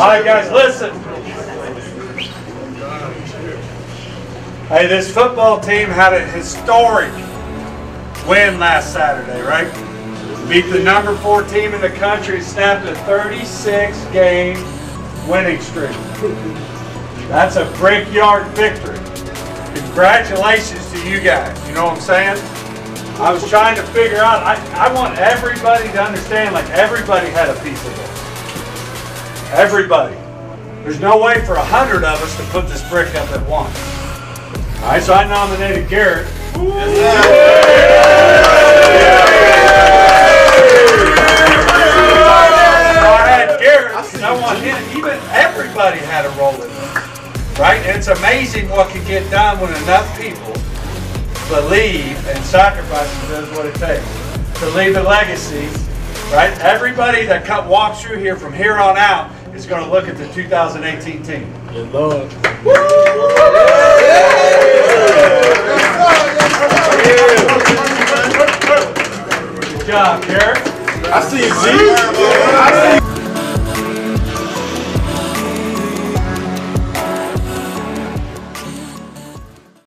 All right, guys, listen. Hey, this football team had a historic win last Saturday, right? Beat the number four team in the country, snapped a 36 game winning streak. That's a brickyard victory. Congratulations to you guys. You know what I'm saying? I was trying to figure out, I, I want everybody to understand, like everybody had a piece of it. Everybody. There's no way for a hundred of us to put this brick up at once. All right, so I nominated Garrett. I Garrett, I want him, even everybody had a role in this, right? And it's amazing what can get done when enough people believe and sacrifice and does what it takes to leave a legacy, right? Everybody that walks through here from here on out is going to look at the 2018 team. Good Lord. Good job, Garrett. I see you, G. I see